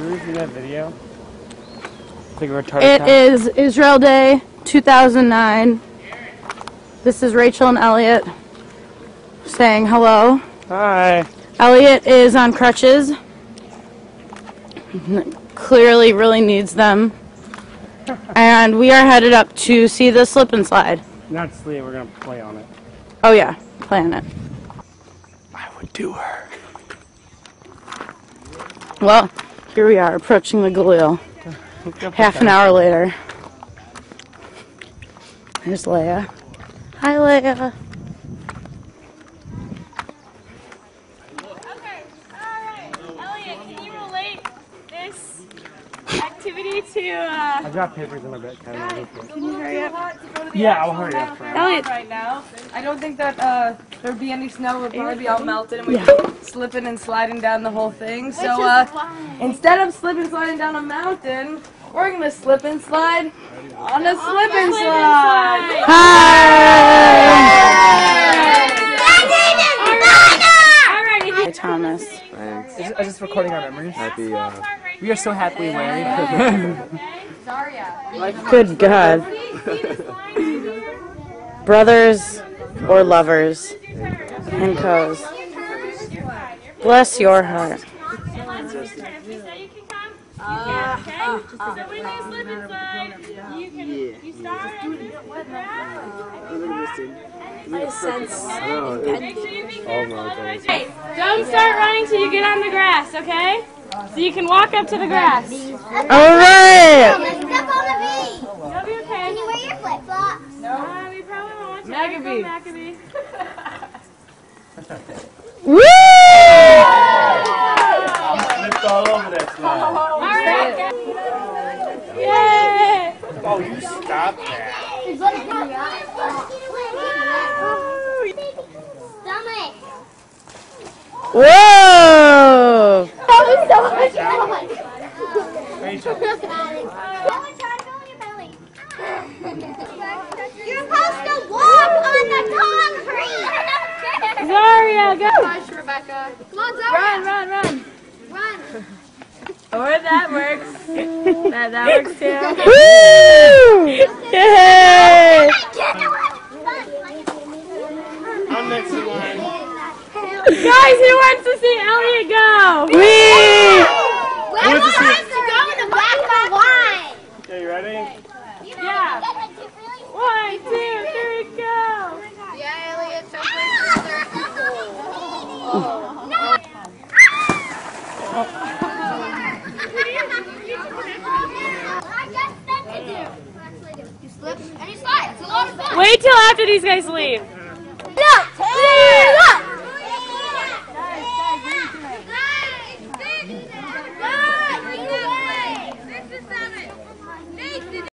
Did we that video? It's like a retarded It cop. is Israel Day 2009. This is Rachel and Elliot saying hello. Hi. Elliot is on crutches. Clearly, really needs them. And we are headed up to see the slip and slide. Not sleep, we're gonna play on it. Oh, yeah, plan it. I would do her. Well, here we are approaching the Galil. Half an hour later. There's Leia. Hi, Leia. Okay, alright. Elliot, can you relate this activity to, uh, I've got papers in my bed. Kind can you hurry up? Yeah, I'll hurry up. Elliot, right now. I don't think that uh, there'd be any snow. It would probably be all melted and we'd be slipping and sliding down the whole thing. So uh, instead of slipping and sliding down a mountain, we're gonna slip and slide on a slip and slide. alright, Hi, Thomas. Thanks. Is I'm just recording our memories. Happy, uh, We are so happily married. Good God. Brothers or lovers and co's. Bless your heart. we say you can come, okay? So when you slip and slide, you can, you start and with that. Make sure you be careful otherwise you- Hey, don't start running till you get on the grass, okay? So you can walk up to the grass. All right. Step on the bee. You'll be okay. Can you wear your flip flops? Uh, we probably won't want you Maccabee. to go Maccabee. Woo! Slipped all over that slide. All right. Yay! Oh, you stop that. Stomach. Whoa! So much. Rachel. Ellen, try to go in your belly. You're supposed to walk on the concrete. Zaria, go! Rebecca. Come on, Zara. Run, run, run. Run. Or that works. That, that works too. Woo! Yay! I'm next in line. Guys, who wants to see Elliot go? Wee! I want us to go in the back of line. Okay, you ready? Yeah. One, two, three, go! Yeah, Elliot, so You slip and you slide. It's a lot of fun. Wait till after these guys leave.